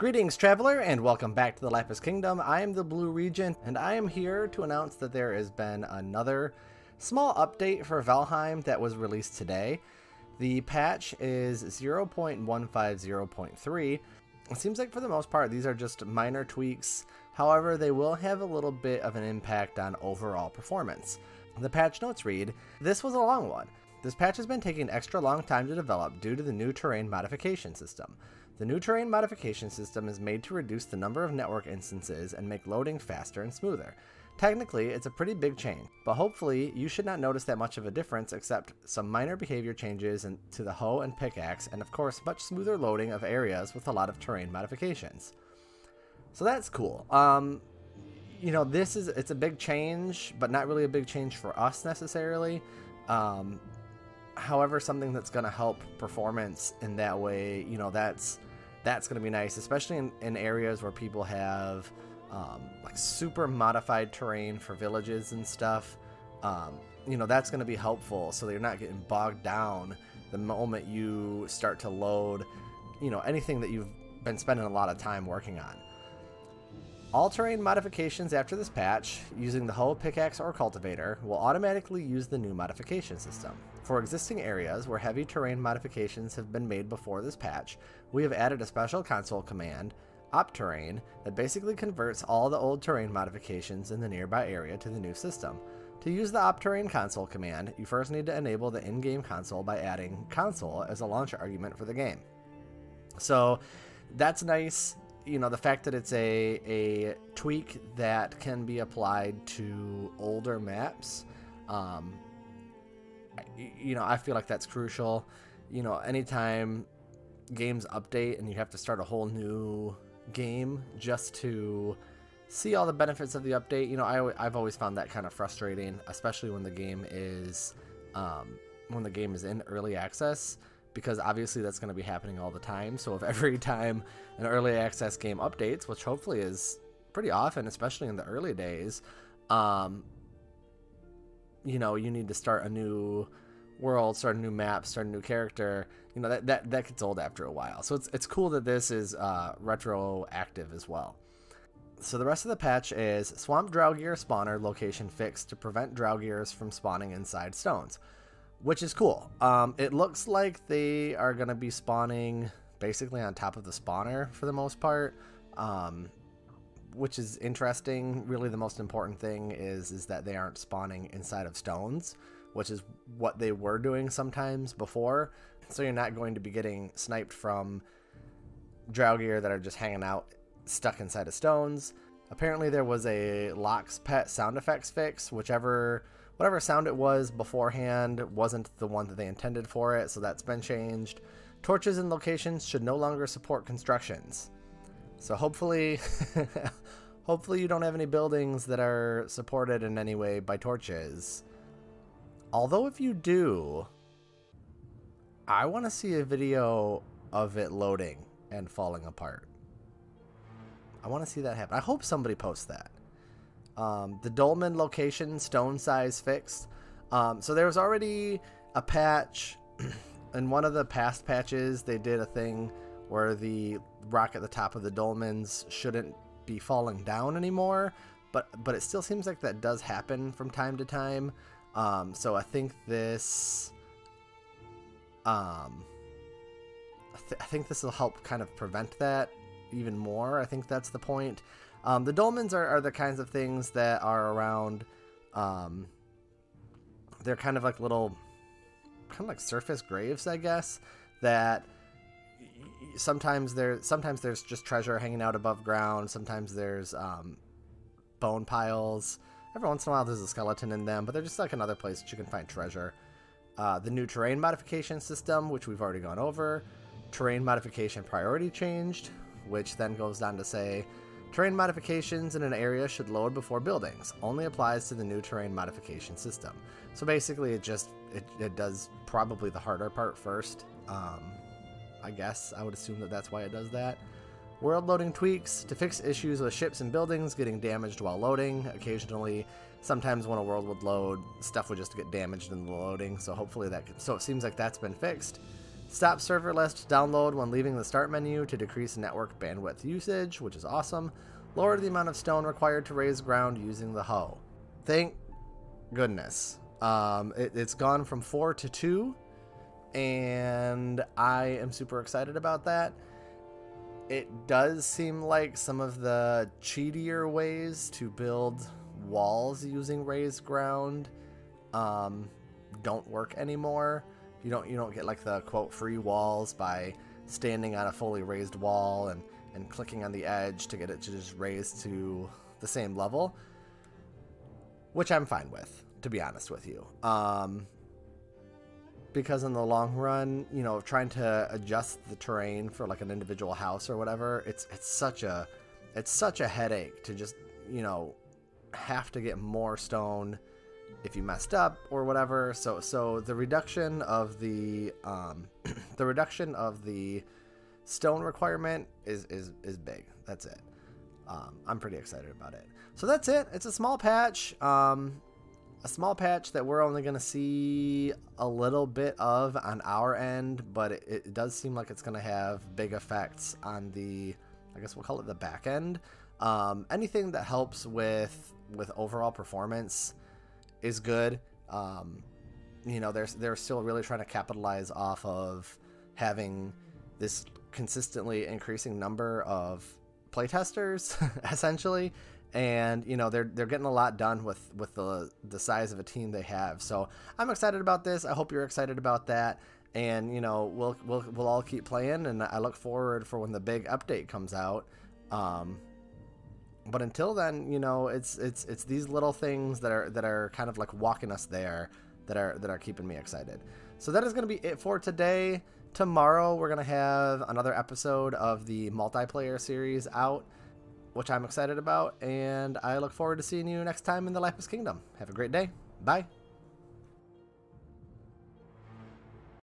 Greetings, traveler, and welcome back to the Lapis Kingdom. I am the Blue Regent, and I am here to announce that there has been another small update for Valheim that was released today. The patch is 0.150.3. It seems like for the most part these are just minor tweaks, however, they will have a little bit of an impact on overall performance. The patch notes read This was a long one. This patch has been taking extra long time to develop due to the new terrain modification system. The new terrain modification system is made to reduce the number of network instances and make loading faster and smoother. Technically, it's a pretty big change, but hopefully you should not notice that much of a difference except some minor behavior changes to the hoe and pickaxe, and of course much smoother loading of areas with a lot of terrain modifications. So that's cool. Um, you know, this is, it's a big change, but not really a big change for us necessarily. Um, however, something that's going to help performance in that way, you know, that's that's going to be nice, especially in, in areas where people have um, like super modified terrain for villages and stuff. Um, you know, that's going to be helpful so that you're not getting bogged down the moment you start to load, you know, anything that you've been spending a lot of time working on. All terrain modifications after this patch, using the hoe, pickaxe, or cultivator, will automatically use the new modification system. For existing areas where heavy terrain modifications have been made before this patch, we have added a special console command, OpTerrain, that basically converts all the old terrain modifications in the nearby area to the new system. To use the OpTerrain console command, you first need to enable the in-game console by adding console as a launch argument for the game. So that's nice you know the fact that it's a a tweak that can be applied to older maps um, you know i feel like that's crucial you know anytime games update and you have to start a whole new game just to see all the benefits of the update you know I, i've always found that kind of frustrating especially when the game is um, when the game is in early access because obviously that's going to be happening all the time. So if every time an early access game updates, which hopefully is pretty often, especially in the early days, um, you know, you need to start a new world, start a new map, start a new character. You know that that that gets old after a while. So it's it's cool that this is uh, retroactive as well. So the rest of the patch is Swamp Draugr spawner location fixed to prevent Draugrs from spawning inside stones which is cool. Um, it looks like they are going to be spawning basically on top of the spawner for the most part, um, which is interesting. Really, the most important thing is is that they aren't spawning inside of stones, which is what they were doing sometimes before. So you're not going to be getting sniped from Draugr that are just hanging out stuck inside of stones. Apparently, there was a Lox Pet sound effects fix, whichever whatever sound it was beforehand wasn't the one that they intended for it, so that's been changed. Torches and locations should no longer support constructions. So hopefully, hopefully you don't have any buildings that are supported in any way by torches. Although if you do, I want to see a video of it loading and falling apart. I want to see that happen. I hope somebody posts that. Um, the Dolmen location stone size fixed. Um, so there was already a patch. In one of the past patches, they did a thing where the rock at the top of the dolmens shouldn't be falling down anymore. But but it still seems like that does happen from time to time. Um, so I think this. Um, I, th- I think this will help kind of prevent that even more. I think that's the point. Um, the dolmens are, are the kinds of things that are around. Um, they're kind of like little, kind of like surface graves, I guess. That sometimes there, sometimes there's just treasure hanging out above ground. Sometimes there's um, bone piles. Every once in a while, there's a skeleton in them, but they're just like another place that you can find treasure. Uh, the new terrain modification system, which we've already gone over. Terrain modification priority changed, which then goes on to say Terrain modifications in an area should load before buildings. Only applies to the new terrain modification system. So basically, it just it, it does probably the harder part first. Um, I guess I would assume that that's why it does that. World loading tweaks to fix issues with ships and buildings getting damaged while loading. Occasionally, sometimes when a world would load, stuff would just get damaged in the loading. So hopefully that. Could, so it seems like that's been fixed. Stop server list download when leaving the start menu to decrease network bandwidth usage, which is awesome. Lower the amount of stone required to raise ground using the hoe. Thank goodness. Um, it, it's gone from four to two, and I am super excited about that. It does seem like some of the cheatier ways to build walls using raised ground um, don't work anymore. You don't you don't get like the quote free walls by standing on a fully raised wall and and clicking on the edge to get it to just raise to the same level, which I'm fine with, to be honest with you. Um, because in the long run, you know, trying to adjust the terrain for like an individual house or whatever, it's it's such a it's such a headache to just, you know, have to get more stone if you messed up or whatever. So so the reduction of the um, the reduction of the stone requirement is is is big. That's it. Um, I'm pretty excited about it. So that's it. It's a small patch. Um, a small patch that we're only going to see a little bit of on our end, but it, it does seem like it's going to have big effects on the, I guess we'll call it the back end. Um, anything that helps with with overall performance is good. Um, you know, they're they're still really trying to capitalize off of having this consistently increasing number of playtesters, essentially, and you know they're they're getting a lot done with with the the size of a team they have. So I'm excited about this. I hope you're excited about that. And you know we'll we'll we'll all keep playing, and I look forward for when the big update comes out. Um, but until then, you know, it's it's it's these little things that are that are kind of like walking us there that are that are keeping me excited. So that is going to be it for today. Tomorrow we're going to have another episode of the multiplayer series out, which I'm excited about, and I look forward to seeing you next time in the Lapis Kingdom. Have a great day. Bye.